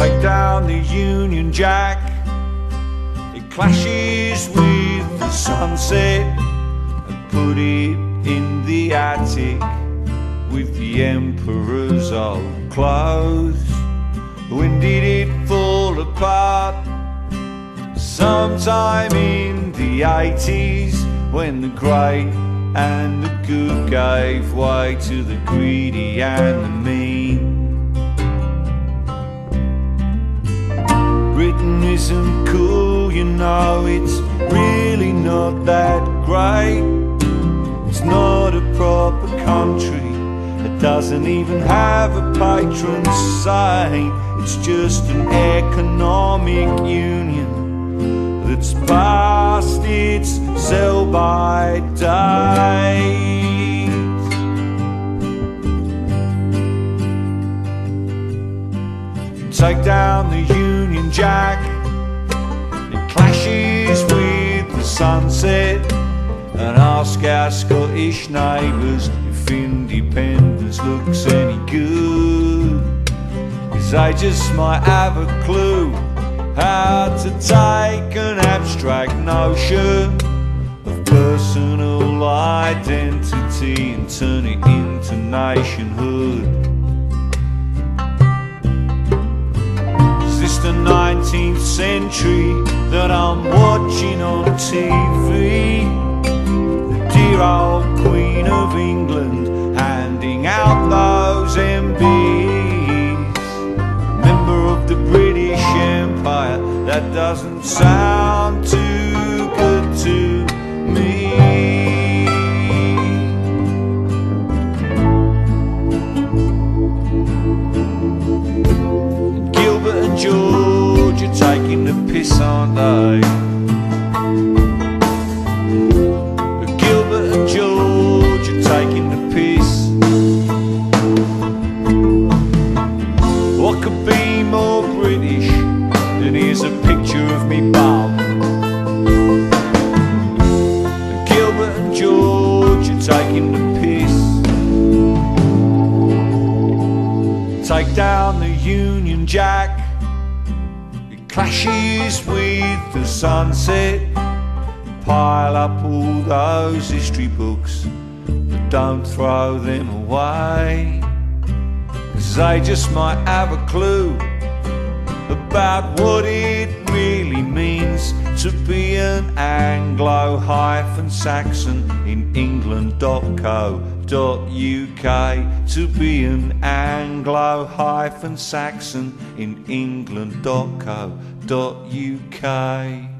Take down the Union Jack, it clashes with the sunset, and put it in the attic with the Emperor's old clothes. When did it fall apart? Sometime in the 80s when the great and the good gave way to the greedy and the mean. Isn't cool, you know, it's really not that great. It's not a proper country, it doesn't even have a patron saint. It's just an economic union that's past its sell by date. Take down the Union Jack, sunset, and ask our Scottish neighbours if independence looks any good. Cause they just might have a clue how to take an abstract notion of personal identity and turn it into nationhood. The 19th century that I'm watching on TV? The dear old Queen of England handing out those MBEs, member of the British Empire. That doesn't sound piss. Gilbert and George are taking the piss. What could be more British than here's a picture of me bum? Gilbert and George are taking the piss. Take down the Union Jack. Clashes with the sunset. Pile up all those history books, but don't throw them away. Cause they just might have a clue about what it to be an Anglo hyphen Saxon in England.co.uk. To be an Anglo hyphen Saxon in England.co.uk.